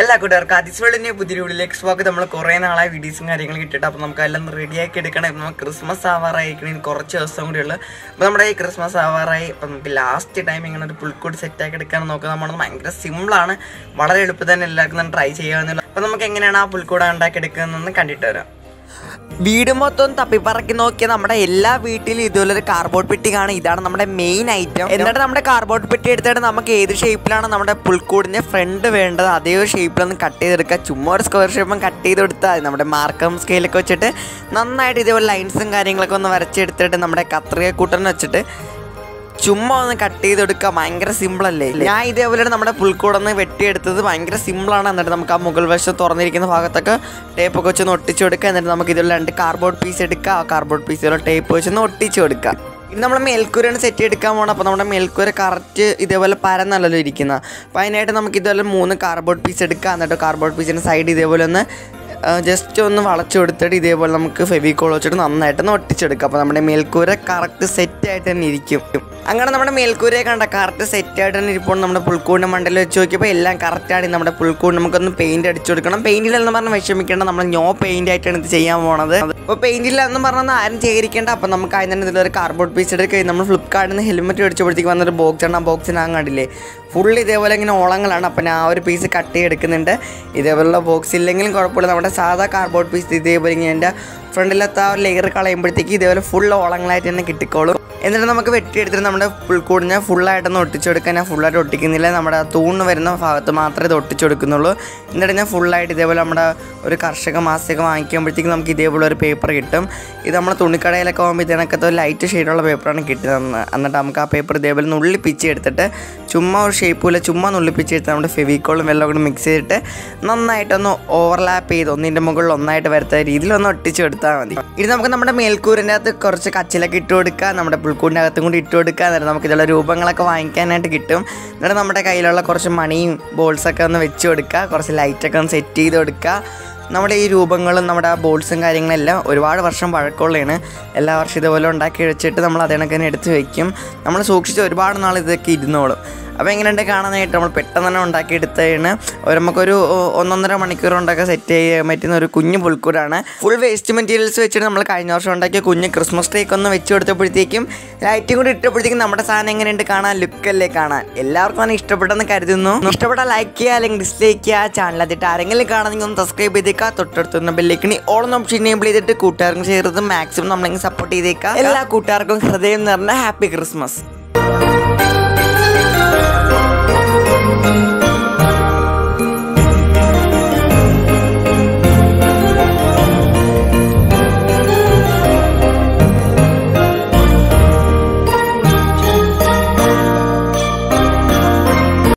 എല്ലാ കൂട്ടുകാർക്കും അതിസ്വളിനെ പുതിയ വീഡിയോയിലേക്ക് സ്വാഗതം. നമ്മൾ കുറേ നാളായി വീഡിയോസും കാര്യങ്ങളും കിട്ടിയിട്ട് അപ്പോൾ നമുക്ക് എല്ലാം റെഡിയാക്കി എടുക്കണം. നമുക്ക് ക്രിസ്മസ് ആവാറായിരിക്കണം. കുറച്ച് ദിവസം കൂടി ഉള്ളു. അപ്പോൾ നമ്മുടെ ഈ ക്രിസ്മസ് ആവാറായി. അപ്പോൾ നമുക്ക് ലാസ്റ്റ് ടൈം ഇങ്ങനെ ഒരു പുൽക്കൂട് സെറ്റാക്കി എടുക്കാൻ നോക്കുക നമ്മൾ ഭയങ്കര സിമ്പിളാണ് വളരെ എളുപ്പം തന്നെ എല്ലാവർക്കും ട്രൈ ചെയ്യാവുന്നില്ല അപ്പോൾ നമുക്ക് എങ്ങനെയാണ് ആ പുൽക്കൂട ഉണ്ടാക്കി എടുക്കുന്നതെന്ന് കണ്ടിട്ട് വരാം. വീട് മൊത്തം തപ്പിപ്പറക്കി നോക്കിയ നമ്മുടെ എല്ലാ വീട്ടിലും ഇതുപോലെ ഒരു കാർബോർഡ് പെട്ടി കാണും. ഇതാണ് നമ്മുടെ മെയിൻ ഐറ്റം എന്നിട്ട് നമ്മുടെ കാർബോർഡ് പെട്ടി എടുത്തിട്ട് നമുക്ക് ഏത് ഷേപ്പിലാണ് നമ്മുടെ പുൽക്കൂടിന്റെ ഫ്രണ്ട് വേണ്ടത് അതേ ഷേപ്പിലൊന്ന് കട്ട് ചെയ്തെടുക്കുക. ചുമ്മാ ഒരു സ്ക്വയർ ഷേപ്പും കട്ട് ചെയ്ത് കൊടുത്താൽ. നമ്മുടെ മാർക്കം സ്കെയിലൊക്കെ വെച്ചിട്ട് നന്നായിട്ട് ഇതേപോലെ ലൈൻസും കാര്യങ്ങളൊക്കെ ഒന്ന് വരച്ചെടുത്തിട്ട് നമ്മുടെ കത്രിക കൂട്ടൻ വെച്ചിട്ട് ചുമ്മാ ഒന്ന് കട്ട് ചെയ്തെടുക്കുക ഭയങ്കര സിമ്പിൾ അല്ലേ? ഞാൻ ഇതേപോലെ നമ്മുടെ പുൽക്കൂടന്ന് വെട്ടിയെടുത്തത് ഭയങ്കര സിമ്പിളാണ് എന്നിട്ട് നമുക്ക് ആ മുകൾ വശം തുറന്നിരിക്കുന്ന ഭാഗത്തൊക്കെ ടേപ്പ് ടേപ്പൊക്കെ വെച്ചൊന്ന് ഒട്ടിച്ചു കൊടുക്കുക. എന്നിട്ട് നമുക്ക് ഇതിൽ രണ്ട് കാർഡ്ബോർഡ് പീസ് എടുക്കുക. ആ കാർഡ്ബോർഡ് പീസിലുള്ള ടേപ്പ് വെച്ചൊന്ന് ഒട്ടിച്ചു കൊടുക്കുക. ഇത് നമ്മൾ മേൽക്കൂരാണ് സെറ്റ് എടുക്കാൻ പോകണം അപ്പോൾ നമ്മുടെ മേൽക്കൂര കറക്റ്റ് ഇതേപോലെ പരന്നല്ലല്ലോ ഇരിക്കുന്നത് അപ്പോൾ അതിനായിട്ട് നമുക്ക് ഇതുപോലെ മൂന്ന് കാർഡ്ബോർഡ് പീസ് എടുക്കുക എന്നിട്ട് കാർഡ്ബോർഡ് പീസിന്റെ സൈഡ് ഇതേപോലെ ഒന്ന് ജസ്റ്റ് ഒന്ന് വളച്ചു കൊടുത്തിട്ട് ഇതേപോലെ നമുക്ക് ഫെവിക്കോൾ വെച്ചിട്ട് നന്നായിട്ടൊന്ന് ഒട്ടിച്ചെടുക്കാം. അപ്പോൾ നമ്മുടെ മേൽക്കൂര കറക്റ്റ് സെറ്റ് ആയിട്ട് തന്നെ ഇരിക്കും. അങ്ങനെ നമ്മുടെ മേൽക്കൂരയെ കണ്ട കറക്റ്റ് സെറ്റ് ആയിട്ട് തന്നെ ഇരിപ്പോൾ നമ്മുടെ പുൽക്കൂടിന്റെ മണ്ടയിൽ വെച്ച് നോക്കിയപ്പോൾ എല്ലാം കറക്റ്റാണ് നമ്മുടെ പുൽക്കൂട് നമുക്കൊന്ന് പെയിന്റ് അടിച്ചു കൊടുക്കണം. പെയിന്റിലെന്ന് പറഞ്ഞാൽ വിഷമിക്കേണ്ട നമ്മൾ നോ പെയിന്റ് ആയിട്ടാണ് ഇത് ചെയ്യാൻ പോണത്. അപ്പോൾ പെയിന്റില്ല എന്ന് പറഞ്ഞാൽ ആരും ചെയ്തിരിക്കേണ്ട. അപ്പോൾ നമുക്ക് അതിന് തന്നെ ഇതിലൊരു കാർഡ്ബോർഡ് പീസ് എടുക്കുക നമ്മൾ ഫ്ലിപ്കാർട്ടിൽ നിന്ന് ഹെൽമെറ്റ് അടിച്ചപ്പോഴത്തേക്ക് വന്നൊരു ബോക്സ് ആണ്. ആ ബോക്സിന് കണ്ടില്ലേ? ഫുൾ ഇതേപോലെ ഇങ്ങനെ ഓളങ്ങളാണ്. അപ്പം ഞാൻ ആ ഒരു പീസ് കട്ട് ചെയ്തെടുക്കുന്നുണ്ട്. ഇതേപോലുള്ള ബോക്സ് ഇല്ലെങ്കിലും കുഴപ്പമില്ല. നമ്മുടെ സാധാ കാർഡ്ബോർഡ് പീസ് ഇതേപോലെ ഇങ്ങനെ എന്റെ ഫ്രണ്ടിലത്തെ ആ ഒരു ലെയർ കളയുമ്പോഴത്തേക്ക് ഇതേപോലെ ഫുൾ ഓളങ്ങളായിട്ട് തന്നെ കിട്ടിക്കോളും. എന്നിട്ട് നമുക്ക് വെട്ടിയെടുത്തിട്ട് നമ്മുടെ പുൽക്കൂടിനെ ഫുള്ളായിട്ടൊന്ന് ഒട്ടിച്ചെടുക്കാൻ ഞാൻ ഫുള്ളായിട്ട് ഒട്ടിക്കുന്നില്ല. നമ്മുടെ തൂണ് വരുന്ന ഭാഗത്ത് മാത്രമേ ഇത് ഒട്ടിച്ചെടുക്കുന്നുള്ളൂ. എന്നിട്ട് ഞാൻ ഫുള്ളായിട്ട് ഇതേപോലെ നമ്മുടെ ഒരു കർഷക മാസിക വാങ്ങിക്കുമ്പോഴത്തേക്കും നമുക്ക് ഇതേപോലെ ഒരു പേപ്പർ കിട്ടും. ഇത് നമ്മുടെ തുണിക്കടയിലൊക്കെ പോകുമ്പോൾ ഇതിനകത്ത് ഒരു ലൈറ്റ് ഷെയ്ഡുള്ള പേപ്പറാണ് കിട്ടുന്നത് എന്നിട്ട് നമുക്ക് ആ പേപ്പർ ഇതേപോലെ നുള്ളിപ്പിച്ച് എടുത്തിട്ട് ചുമ്മാ ഒരു ഷേപ്പില്ല ചുമ്മാ നുള്ളിപ്പിച്ച് എടുത്ത് നമ്മുടെ ഫെവിക്കോളും വെള്ളം കൂടി മിക്സ് ചെയ്തിട്ട് നന്നായിട്ടൊന്ന് ഓവർലാപ്പ് ചെയ്ത് ഒന്നിന്റെ മുകളിൽ ഒന്നായിട്ട് വരുത്ത രീതിയിൽ ഒന്ന് ഒട്ടിച്ചെടുത്താൽ മതി. ഇത് നമുക്ക് നമ്മുടെ മേൽക്കൂരിന്റെ അകത്ത് കുറച്ച് കച്ചിലൊക്കെ ഇട്ട് കൊടുക്കുക നമ്മുടെ പുൽക്കൂടിന്റെ അകത്തും കൂടി ഇട്ട് കൊടുക്കുക നേരം നമുക്ക് ഇതിലുള്ള രൂപങ്ങളൊക്കെ വാങ്ങിക്കാനായിട്ട് കിട്ടും. എന്നിട്ട് നമ്മുടെ കയ്യിലുള്ള കുറച്ച് മണിയും ബോൾസൊക്കെ ഒന്ന് വെച്ച് കൊടുക്കുക. കുറച്ച് ലൈറ്റൊക്കെ ഒന്ന് സെറ്റ് ചെയ്ത് കൊടുക്കുക. നമ്മുടെ ഈ രൂപങ്ങളും നമ്മുടെ ആ ബോൾസും കാര്യങ്ങളെല്ലാം ഒരുപാട് വർഷം പഴക്കമുള്ളതാണ്. എല്ലാ വർഷം ഇതുപോലെ ഉണ്ടാക്കി വെച്ചിട്ട് നമ്മൾ അതിനൊക്കെ തന്നെ എടുത്ത് വയ്ക്കും നമ്മൾ സൂക്ഷിച്ച് ഒരുപാട് നാൾ ഇതൊക്കെ ഇരുന്നോളും. അപ്പോൾ എങ്ങനെയുണ്ട് കാണാനായിട്ട്? നമ്മൾ പെട്ടെന്ന് തന്നെ ഉണ്ടാക്കിയെടുത്തതാണ് ഒരു നമുക്കൊരു ഒന്നൊന്നര മണിക്കൂർ കൊണ്ടൊക്കെ സെറ്റ് ചെയ്യാൻ പറ്റുന്ന ഒരു കുഞ്ഞു പുൽക്കൂടാണ്. ഫുൾ വേസ്റ്റ് മെറ്റീരിയൽസ് വെച്ചിട്ട് നമ്മൾ കഴിഞ്ഞ വർഷം ഉണ്ടാക്കിയ കുഞ്ഞ് ക്രിസ്മസ് ട്രീക്ക് ഒന്ന് വെച്ച് കൊടുത്തപ്പോഴത്തേക്കും ലൈറ്റും കൂടി ഇട്ടപ്പോഴത്തേക്കും നമ്മുടെ സാധനം എങ്ങനെയുണ്ട് കാണാൻ? ലുക്കല്ലേ കാണാൻ? എല്ലാവർക്കും തന്നെ ഇഷ്ടപ്പെട്ടെന്ന് കരുതുന്നു. ഇഷ്ടപ്പെട്ട ലൈക്ക് ചെയ്യുക അല്ലെങ്കിൽ ഡിസ്ലൈക്ക് ചെയ്യുക ചാനൽ അതിട്ട് ആരെങ്കിലും കാണുന്നെങ്കിൽ ഒന്ന് സബ്സ്ക്രൈബ് ചെയ്തേക്കുക. തൊട്ടടുത്തുന്ന ബെല്ലേക്കിനി ഓളം ഓപ്ഷൻ എനേബിൾ ചെയ്തിട്ട് കൂട്ടുകാർക്കും ഷെയർ മാക്സിമം നമ്മളെങ്കിൽ സപ്പോർട്ട് ചെയ്തേക്കുക. എല്ലാ കൂട്ടുകാർക്കും ഹൃദയം നിറഞ്ഞ ഹാപ്പി ക്രിസ്മസ് Thank you.